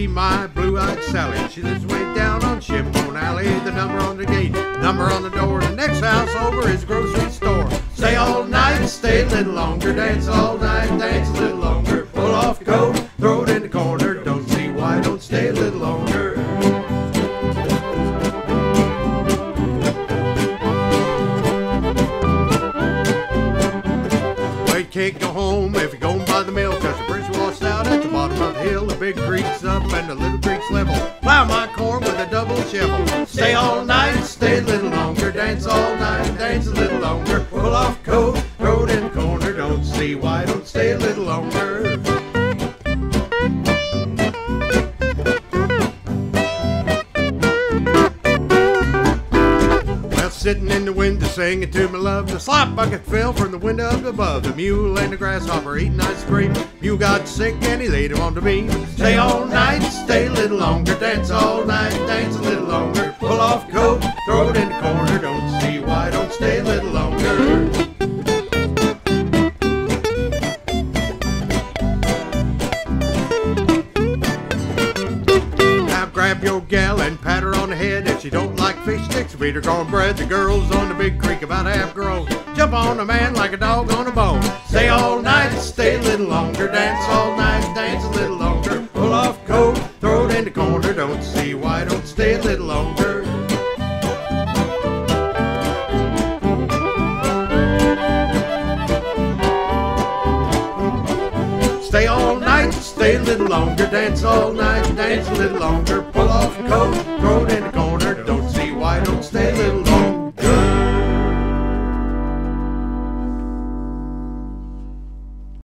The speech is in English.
see my blue-eyed Sally. She lives way down on Shinbone Alley. The number on the gate, number on the door. The next house over is grocery store. Stay all night, stay a little longer, dance all night, dance a little Go home if you're going by the mill, cause the bridge washed out at the bottom of the hill. The big creek's up and the little creek's level. Plow my corn with a double shovel. Stay all night, stay a little longer. Dance all night, dance a little longer. Pull off coat, sitting in the window singing to my love, the slop bucket fell from the window up above. The mule and the grasshopper eating ice cream. Mule got sick and he laid him on the beam. Stay all night, stay a little longer. Dance all grab your gal and pat her on the head. If she don't like fish sticks, feed her cornbread. The girls on the big creek about half grown. Jump on a man like a dog on a bone. Stay all night, stay a little longer. Dance all night, dance a little longer. Pull off coat, throw it in the corner. Don't see why, don't stay a little longer. Stay all night, stay a little longer, dance all night, dance a little longer, pull off your coat, throw it in the